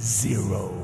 Zero.